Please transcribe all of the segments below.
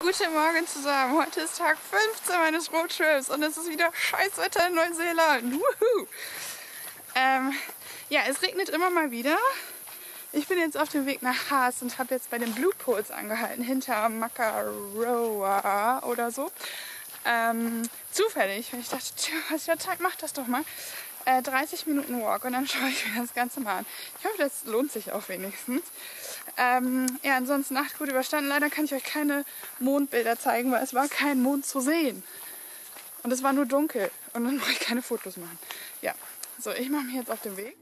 Guten Morgen zusammen. Heute ist Tag 15 meines Roadtrips und es ist wieder Scheißwetter in Neuseeland. Woohoo! Ähm, ja, es regnet immer mal wieder. Ich bin jetzt auf dem Weg nach Haas und habe jetzt bei den Blue Poles angehalten, hinter Makaroa oder so. Ähm, zufällig, weil ich dachte, tja, was der Tag macht das doch mal. Äh, 30 Minuten Walk und dann schaue ich mir das Ganze mal an. Ich hoffe, das lohnt sich auch wenigstens. Ähm, ja, ansonsten Nacht gut überstanden. Leider kann ich euch keine Mondbilder zeigen, weil es war kein Mond zu sehen. Und es war nur dunkel. Und dann brauche ich keine Fotos machen. Ja, so, ich mache mich jetzt auf den Weg.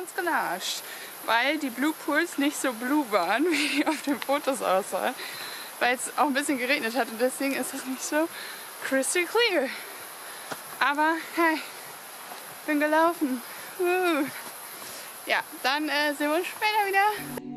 Umsonst genascht, weil die Blue Pools nicht so blue waren, wie die auf den Fotos aussahen, weil es auch ein bisschen geregnet hat und deswegen ist es nicht so crystal clear. Aber hey, bin gelaufen. Uh. Ja, dann äh, sehen wir uns später wieder.